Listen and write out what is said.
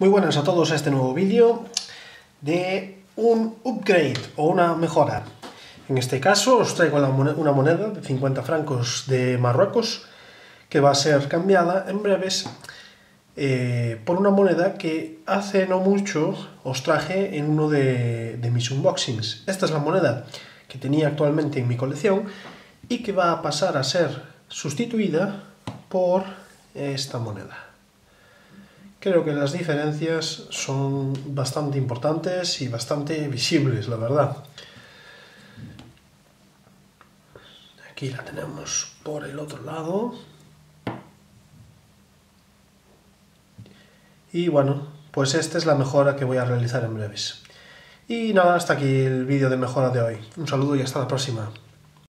Muy buenas a todos a este nuevo vídeo de un upgrade o una mejora. En este caso os traigo una moneda de 50 francos de Marruecos que va a ser cambiada en breves eh, por una moneda que hace no mucho os traje en uno de, de mis unboxings. Esta es la moneda que tenía actualmente en mi colección y que va a pasar a ser sustituida por esta moneda. Creo que las diferencias son bastante importantes y bastante visibles, la verdad. Aquí la tenemos por el otro lado. Y bueno, pues esta es la mejora que voy a realizar en breves. Y nada, hasta aquí el vídeo de mejora de hoy. Un saludo y hasta la próxima.